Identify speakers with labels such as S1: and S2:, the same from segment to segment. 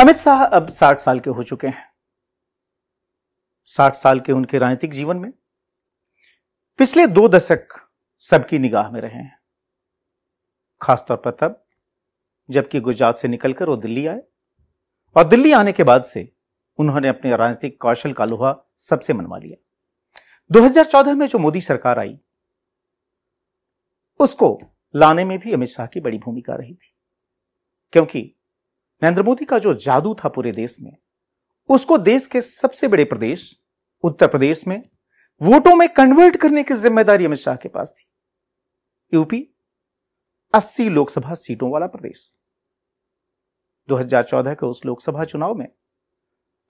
S1: अमित शाह अब साठ साल के हो चुके हैं। साठ साल के उनके राजनीतिक जीवन में पिछले दो दशक सबकी निगाह में रहे हैं। खासतौर पर तब, जबकि गुजरात से निकलकर वो दिल्ली आए। और दिल्ली आने के बाद से उन्होंने अपने राजनीतिक कौशल का लोहा सबसे मनवा लिया। 2014 में जो मोदी सरकार आई, उसको लाने में भी अमित शाह की बड़ी भूमिका रही थी। क्योंकि नरेंद्र मोदी का जो जादू था पूरे देश में, उसको देश के सबसे बड़े प्रदेश, उत्तर प्रदेश में, वोटों में कन्वर्ट करने की ज़िम्मेदारी अमित शाह के पास थी। यूपी 80 लोकसभा सीटों वाला प्रदेश। 2014 के उस लोकसभा चुनाव में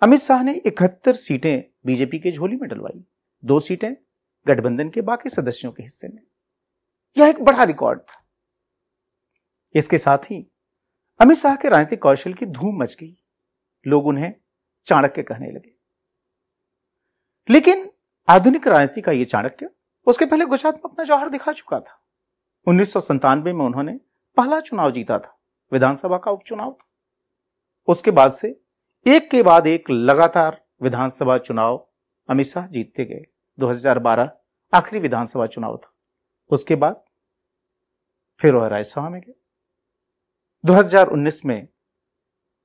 S1: अमित शाह ने इकहत्तर सीटें बीजेपी के झोली में डलवाई। दो सीटें गठबंधन के बाकी सदस्यों के हिस्से में। यह एक बड़ा रिकॉर्ड था। इसके साथ ही अमित शाह के राजनीतिक कौशल की धूम मच गई। लोग उन्हें चाणक्य कहने लगे। लेकिन आधुनिक राजनीति का यह चाणक्य उसके पहले गुजरात में अपना जौहर दिखा चुका था। उन्नीस में उन्होंने पहला चुनाव जीता था, विधानसभा का उपचुनाव था। उसके बाद से एक के बाद एक लगातार विधानसभा चुनाव अमित शाह जीतते गए। 2012 आखिरी विधानसभा चुनाव था। उसके बाद फिर वह राज्यसभा में गए। 2019 में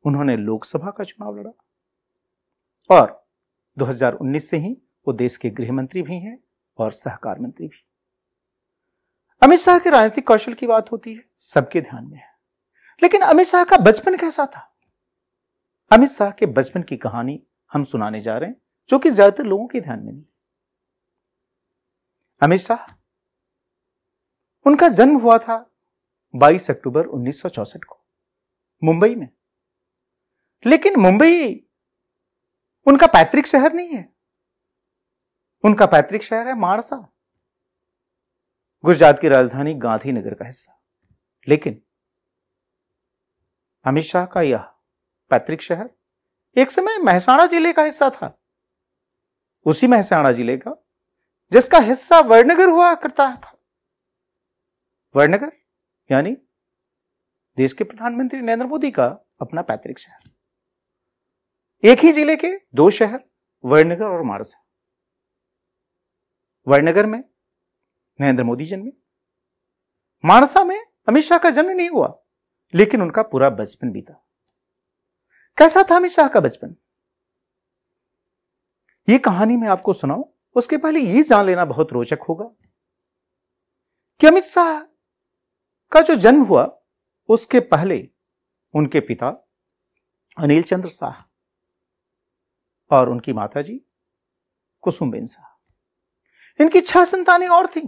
S1: उन्होंने लोकसभा का चुनाव लड़ा। और 2019 से ही वो देश के गृह मंत्री भी हैं और सहकार मंत्री भी। अमित शाह के राजनीतिक कौशल की बात होती है, सबके ध्यान में है। लेकिन अमित शाह का बचपन कैसा था? अमित शाह के बचपन की कहानी हम सुनाने जा रहे हैं, जो कि ज़्यादातर लोगों के ध्यान में नहीं अमित शाह, उनका जन्म हुआ था 22 अक्टूबर 1964 को, मुंबई में। लेकिन मुंबई उनका पैतृक शहर नहीं है। उनका पैतृक शहर है मारसा गुजरात की राजधानी गांधीनगर का हिस्सा। लेकिन अमित शाह का यह पैतृक शहर एक समय महसाणा ज़िले का हिस्सा था। उसी महसाणा ज़िले का, जिसका हिस्सा वड़नगर हुआ करता था। वड़नगर यानी देश के प्रधानमंत्री नरेंद्र मोदी का अपना पैतृक शहर। एक ही ज़िले के दो शहर वड़नगर और मारसा वड़नगर में नरेंद्र मोदी जन्मे। मानसा में अमित शाह का जन्म नहीं हुआ, लेकिन उनका पूरा बचपन बीता। कैसा था अमित शाह का बचपन? यह कहानी मैं आपको सुनाऊं, उसके पहले यह जान लेना बहुत रोचक होगा कि अमित शाह का जो जन्म हुआ, उसके पहले उनके पिता अनिल चंद्र शाह और उनकी माता जी कुसुमबेन शाह। इनकी छह संतानें और थीं,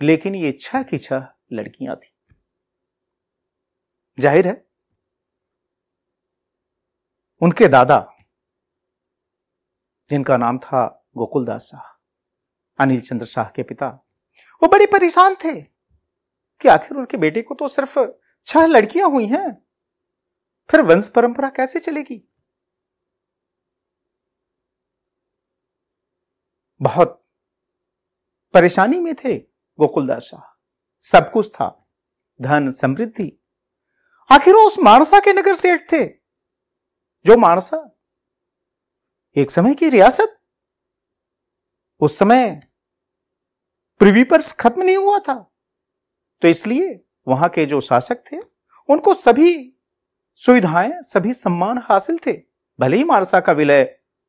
S1: लेकिन ये छह की छह लड़कियाँ थी। ज़ाहिर है, उनके दादा, जिनका नाम था गोकुलदास शाह अनिल चंद्र शाह के पिता, वो बड़े परेशान थे। कि आखिर उनके बेटे को तो सिर्फ़ छह लड़कियाँ हुई हैं। फिर वंश परंपरा कैसे चलेगी? बहुत परेशानी में थे गोकुलदास शाह। सब कुछ था। धन, समृद्धि। आखिर वो उस मानसा के नगर सेठ थे। जो मानसा? एक समय की रियासत? उस समय पृथ्वी पर खत्म नहीं हुआ था। तो इसलिए वहाँ के जो शासक थे, उनको सभी सुविधाएँ, सभी सम्मान हासिल थे। भले ही मारसा का विलय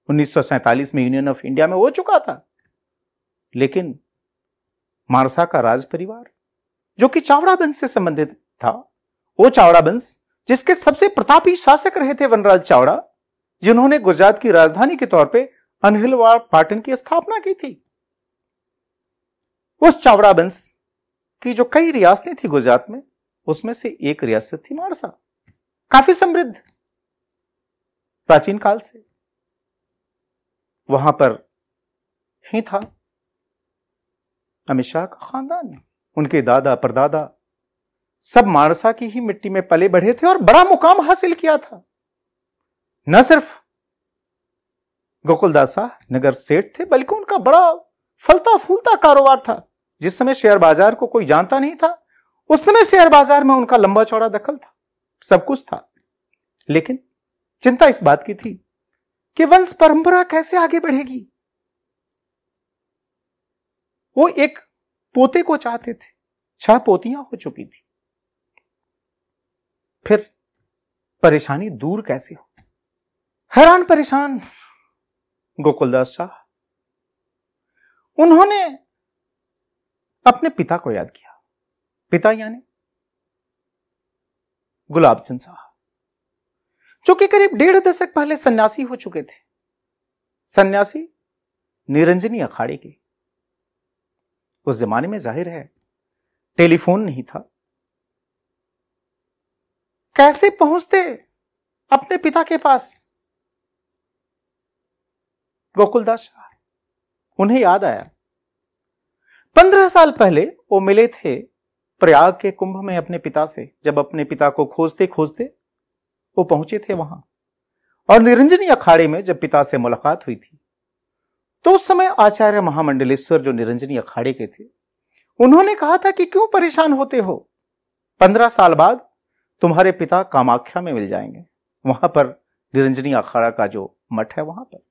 S1: उन्नीस में यूनियन ऑफ़ इंडिया में हो चुका था, लेकिन मारसा का राज परिवार जो कि चावड़ा वंश से संबंधित था, वो चावड़ा वंश जिसके सबसे प्रतापी शासक रहे थे वनराज चावड़ा, जिन्होंने गुजरात की राजधानी के तौर पे अनहिलवाड़ पाटन की स्थापना की थी। उस चावड़ा वंश की जो कई रियासतें थी गुजरात में, उसमें से एक रियासत थी मारसा काफ़ी समृद्ध। प्राचीन काल से। वहाँ पर ही था अमित शाह का खानदान। उनके दादा, परदादा सब मारसा की ही मिट्टी में पले बढ़े थे और बड़ा मुकाम हासिल किया था। न सिर्फ़ गोकुलदास नगर सेठ थे, बल्कि उनका बड़ा फलता फूलता कारोबार था। जिस समय शेयर बाज़ार को कोई जानता नहीं था, उस समय शेयर बाज़ार में उनका लंबा चौड़ा दखल था, सब कुछ था। लेकिन चिंता इस बात की थी कि वंश परंपरा कैसे आगे बढ़ेगी? वो एक पोते को चाहते थे, छह पोतियाँ हो चुकी थी। फिर परेशानी दूर कैसे हो? हैरान परेशान गोकुलदास शाह। उन्होंने अपने पिता को याद किया। पिता यानी गुलाब चंद साहब जो कि करीब डेढ़ दशक पहले सन्यासी हो चुके थे। सन्यासी निरंजनी अखाड़े के। उस जमाने में ज़ाहिर है, टेलीफोन नहीं था। कैसे पहुँचते अपने पिता के पास? गोकुलदास शाह, उन्हें याद आया। पंद्रह साल पहले वो मिले थे प्रयाग के कुंभ में अपने पिता से। जब अपने पिता को खोजते खोजते वो पहुँचे थे वहाँ। और निरंजनी अखाड़े में जब पिता से मुलाकात हुई थी तो उस समय आचार्य महामंडलेश्वर जो निरंजनी अखाड़े के थे, उन्होंने कहा था कि क्यों परेशान होते हो? पंद्रह साल बाद तुम्हारे पिता कामाख्या में मिल जाएँगे। वहाँ पर निरंजनी अखाड़ा का जो मठ है वहाँ पर।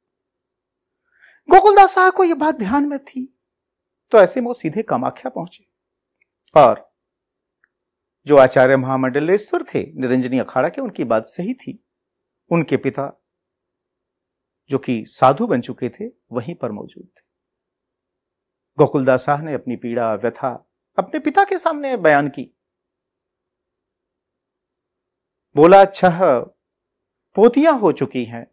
S1: गोकुलदास साहब को यह बात ध्यान में थी। तो ऐसे में वो सीधे कामाख्या पहुँचे। और जो आचार्य महामंडलेश्वर थे, निरंजनी अखाड़ा के, उनकी बात सही थी। उनके पिता, जो कि साधु बन चुके थे, वहीं पर मौजूद थे। गोकुलदास शाह ने अपनी पीड़ा, व्यथा अपने पिता के सामने बयान की। बोला, छह पोतियाँ हो चुकी हैं।